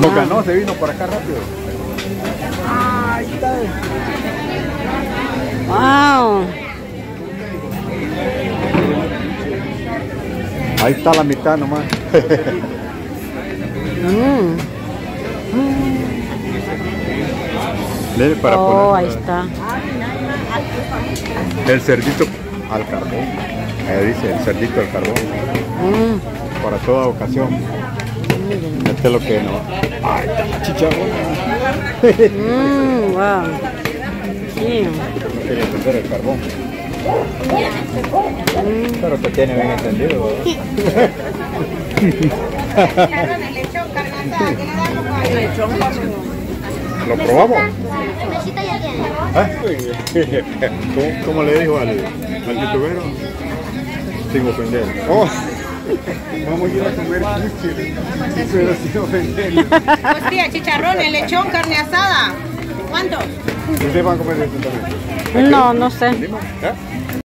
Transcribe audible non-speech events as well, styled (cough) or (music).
Nos ganó, se vino para acá rápido. Ah, ahí está. Wow. Ahí está la mitad nomás. Mm. Dele para Oh, poner ahí está. el cerdito al carbón. Ahí dice el cerdito al carbón. Mm. Para toda ocasión. Este es lo que no. Ay, chicharrón. Mm, wow. Sí. No quería encender el carbón. Pero te tiene bien encendido. ¿verdad? (laughs) ¿Lo probamos? ¿Eh? ¿Cómo, cómo le dijo al, al youtubero? Sin ofender. Oh. Vamos a ir a comer sushi, pero sin ofender. Hostia, chicharrones, lechón, carne asada. ¿Cuánto? ¿Ustedes van a comer eso también? No, no sé. ¿Eh?